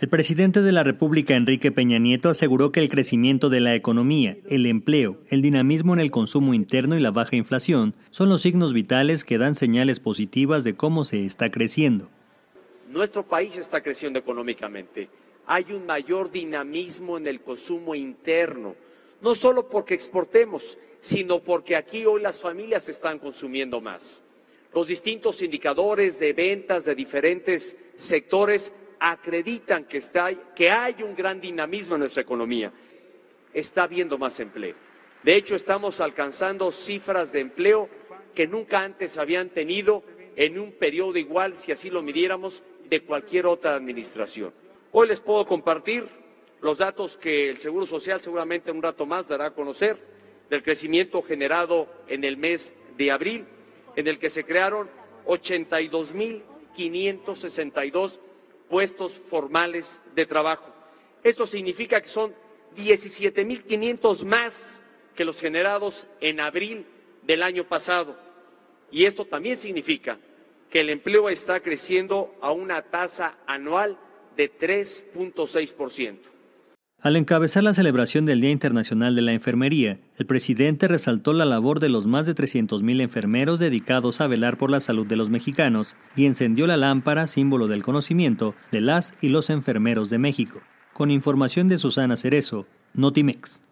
El presidente de la República, Enrique Peña Nieto, aseguró que el crecimiento de la economía, el empleo, el dinamismo en el consumo interno y la baja inflación son los signos vitales que dan señales positivas de cómo se está creciendo. Nuestro país está creciendo económicamente. Hay un mayor dinamismo en el consumo interno, no solo porque exportemos, sino porque aquí hoy las familias están consumiendo más. Los distintos indicadores de ventas de diferentes sectores acreditan que, está, que hay un gran dinamismo en nuestra economía. Está habiendo más empleo. De hecho, estamos alcanzando cifras de empleo que nunca antes habían tenido en un periodo igual, si así lo midiéramos, de cualquier otra administración. Hoy les puedo compartir los datos que el Seguro Social seguramente en un rato más dará a conocer del crecimiento generado en el mes de abril, en el que se crearon 82.562 puestos formales de trabajo. Esto significa que son 17.500 más que los generados en abril del año pasado. Y esto también significa que el empleo está creciendo a una tasa anual de 3.6%. Al encabezar la celebración del Día Internacional de la Enfermería, el presidente resaltó la labor de los más de 300.000 enfermeros dedicados a velar por la salud de los mexicanos y encendió la lámpara, símbolo del conocimiento, de las y los enfermeros de México. Con información de Susana Cerezo, Notimex.